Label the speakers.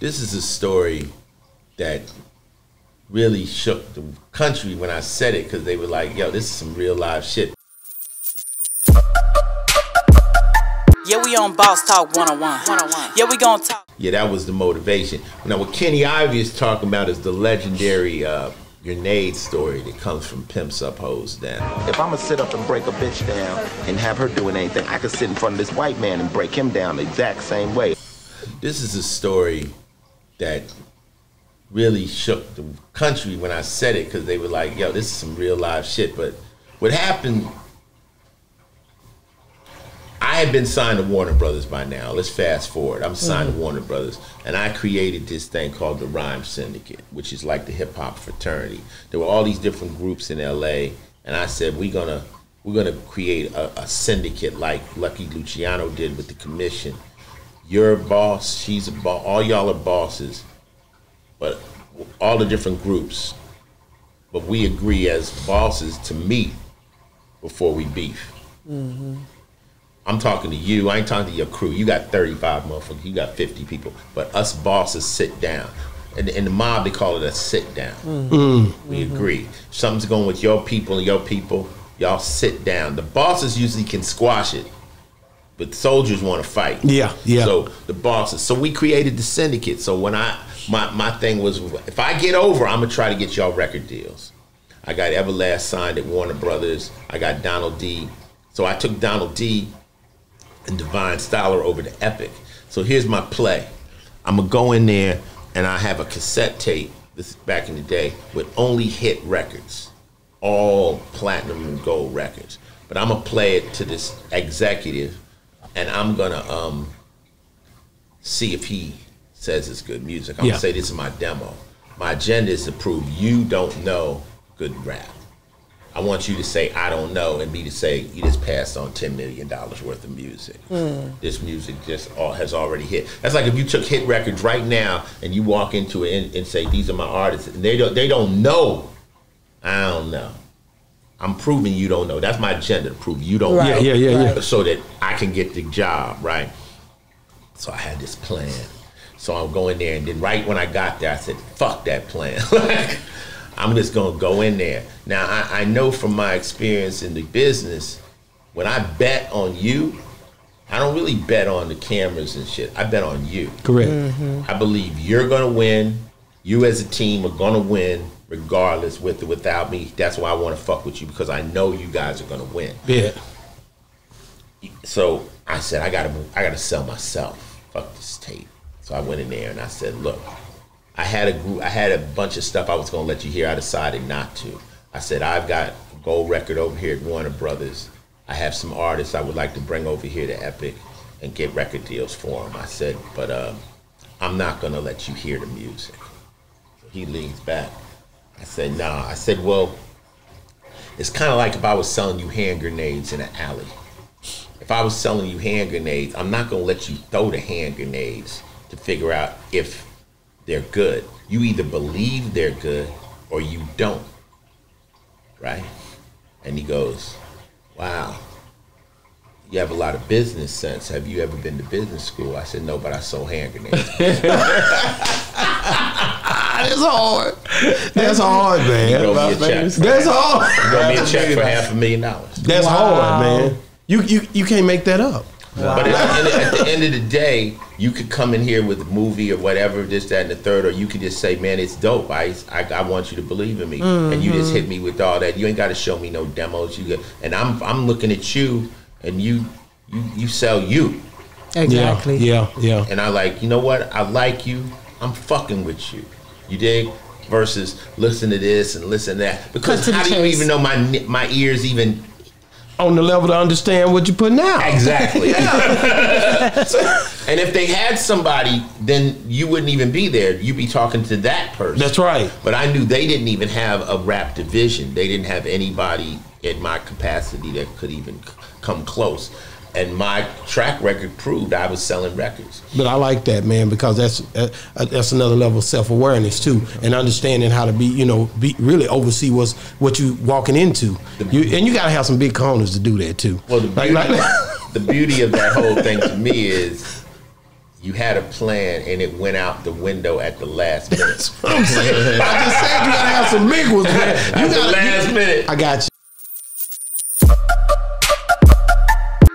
Speaker 1: This is a story that really shook the country when I said it because they were like, yo, this is some real live shit.
Speaker 2: Yeah, we on Boss Talk 101. 101. Yeah, we gonna talk.
Speaker 1: Yeah, that was the motivation. Now, what Kenny Ivy is talking about is the legendary uh, grenade story that comes from Pimps Up, Hoes Down.
Speaker 3: If I'm gonna sit up and break a bitch down and have her doing anything, I could sit in front of this white man and break him down the exact same way.
Speaker 1: This is a story that really shook the country when I said it because they were like, yo, this is some real live shit. But what happened, I had been signed to Warner Brothers by now. Let's fast forward. I'm signed to mm-hmm. Warner Brothers, and I created this thing called the Rhyme Syndicate, which is like the hip hop fraternity. There were all these different groups in LA, and I said, we're gonna we're gonna create a, a syndicate like Lucky Luciano did with the commission. You're a boss, she's a boss, all y'all are bosses, but all the different groups. But we agree as bosses to meet before we beef. Mm-hmm. I'm talking to you. I ain't talking to your crew. You got 35 motherfuckers. You got 50 people. But us bosses sit down. And in the mob, they call it a sit down. Mm-hmm. Mm-hmm. We agree. Something's going with your people and your people, y'all sit down. The bosses usually can squash it, but soldiers want to fight.
Speaker 4: Yeah, yeah.
Speaker 1: So the bosses. So we created the syndicate. So when I my my thing was, if I get over, I'm gonna try to get y'all record deals. I got Everlast signed at Warner Brothers. I got Donald D. So I took Donald D and Divine Styler over to Epic. So here's my play. I'm gonna go in there and I have a cassette tape. This is back in the day with only hit records, all platinum and gold records. But I'm gonna play it to this executive, and I'm gonna um, see if he says it's good music. I'm
Speaker 4: Yeah.
Speaker 1: gonna say this is my demo. My agenda is to prove you don't know good rap. I want you to say I don't know, and me to say you just passed on ten million dollars worth of music. This music just all, has already hit. That's like if you took hit records right now and you walk into it and, and say these are my artists, and they don't they don't know. I don't know. I'm proving you don't know. That's my agenda to prove you don't
Speaker 4: Yeah,
Speaker 1: know.
Speaker 4: yeah, yeah, yeah.
Speaker 1: So that I can get the job right. So I had this plan. So I'm going there, and then right when I got there, I said, "Fuck that plan." I'm just gonna go in there. Now I, I know from my experience in the business, when I bet on you, I don't really bet on the cameras and shit. I bet on you.
Speaker 4: Correct. Mm-hmm.
Speaker 1: I believe you're gonna win. You as a team are gonna win, regardless with or without me. That's why I want to fuck with you because I know you guys are gonna win.
Speaker 4: Yeah.
Speaker 1: So I said, I gotta, move. I gotta sell myself. Fuck this tape. So I went in there and I said, look, I had a group, I had a bunch of stuff I was gonna let you hear. I decided not to. I said, I've got a gold record over here at Warner Brothers. I have some artists I would like to bring over here to Epic and get record deals for them. I said, but um, I'm not gonna let you hear the music. He leans back. I said, nah. I said, well, it's kind of like if I was selling you hand grenades in an alley if I was selling you hand grenades, I'm not gonna let you throw the hand grenades to figure out if they're good. You either believe they're good or you don't. Right? And he goes, Wow, you have a lot of business sense. Have you ever been to business school? I said, No, but I sold hand grenades.
Speaker 4: That's hard. That's hard, man.
Speaker 1: Throw me a.
Speaker 4: That's hard.
Speaker 1: Throw me a check for half a million dollars.
Speaker 4: That's hard, man. You you you can't make that up.
Speaker 1: But at, the end- at the end of the day, you could come in here with a movie or whatever, this, that, and the third, or you could just say, "Man, it's dope. I, I, I want you to believe in me," and you just mm-hmm. hit me with all that. You ain't got to show me no demos. You got, and I'm I'm looking at you, and you you you sell you,
Speaker 5: Exactly.
Speaker 4: Yeah, yeah, yeah.
Speaker 1: and I like you know what? I like you. I'm fucking with you. You dig? Versus listen to this and listen to that. Because
Speaker 5: to
Speaker 1: how do you
Speaker 5: chase.
Speaker 1: even know my my ears even
Speaker 4: On the level to understand what you're putting out.
Speaker 1: Exactly. and if they had somebody, then you wouldn't even be there. You'd be talking to that person.
Speaker 4: That's right.
Speaker 1: But I knew they didn't even have a rap division. They didn't have anybody in my capacity that could even come close and my track record proved I was selling records.
Speaker 4: But I like that, man, because that's uh, uh that's another level of self awareness too, and understanding how to be, you know, be really oversee what's what you walking into. You, and you got to have some big corners to do that too.
Speaker 1: Well, the beauty,
Speaker 4: like, like,
Speaker 1: the beauty of that whole thing to me is you had a plan and it went out the window at the last minute.
Speaker 4: That's what I'm saying. I just said you gotta have some big ones, man. You got
Speaker 1: last you, minute.
Speaker 4: I got you.